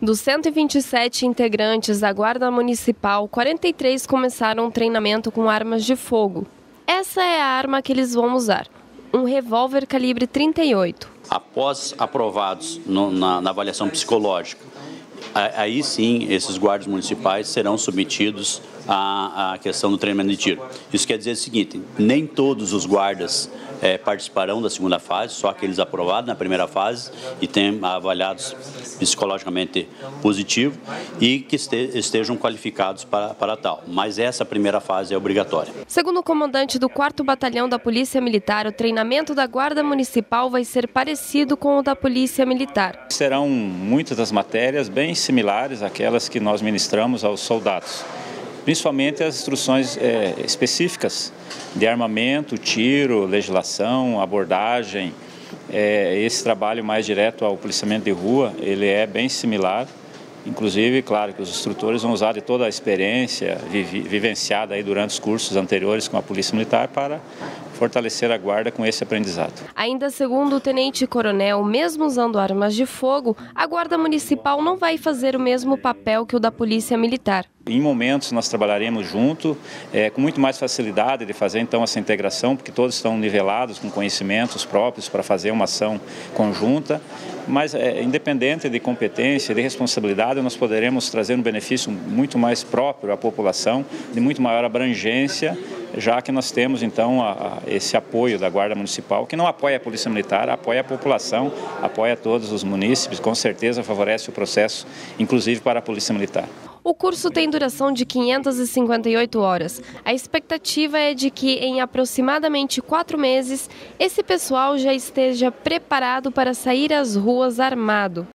Dos 127 integrantes da Guarda Municipal, 43 começaram um treinamento com armas de fogo. Essa é a arma que eles vão usar, um revólver calibre 38. Após aprovados no, na, na avaliação psicológica, aí sim esses guardas municipais serão submetidos à, à, questão do treinamento de tiro. Isso quer dizer o seguinte: nem todos os guardas é, participarão da segunda fase, só aqueles aprovados na primeira fase e tem avaliados psicologicamente positivo e que estejam qualificados para, para tal. Mas essa primeira fase é obrigatória. Segundo o comandante do 4 Batalhão da Polícia Militar, o treinamento da Guarda Municipal vai ser parecido com o da Polícia Militar. Serão muitas das matérias bem similares àquelas que nós ministramos aos soldados principalmente as instruções é, específicas de armamento, tiro, legislação, abordagem. É, esse trabalho mais direto ao policiamento de rua, ele é bem similar. Inclusive, claro que os instrutores vão usar de toda a experiência vivenciada aí durante os cursos anteriores com a Polícia Militar para fortalecer a guarda com esse aprendizado. Ainda segundo o tenente-coronel, mesmo usando armas de fogo, a guarda municipal não vai fazer o mesmo papel que o da polícia militar. Em momentos nós trabalharemos junto, é, com muito mais facilidade de fazer então essa integração, porque todos estão nivelados com conhecimentos próprios para fazer uma ação conjunta. Mas é, independente de competência, de responsabilidade, nós poderemos trazer um benefício muito mais próprio à população, de muito maior abrangência já que nós temos então a, a, esse apoio da Guarda Municipal, que não apoia a Polícia Militar, apoia a população, apoia todos os munícipes, com certeza favorece o processo, inclusive para a Polícia Militar. O curso tem duração de 558 horas. A expectativa é de que, em aproximadamente quatro meses, esse pessoal já esteja preparado para sair às ruas armado.